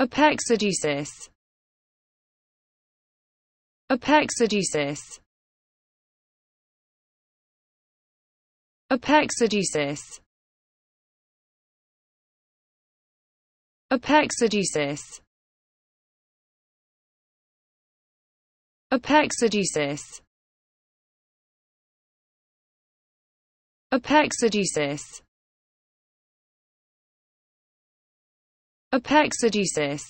apexadusis apexadusis apexadusis apexadusis apexadusis apexadusis apexadusis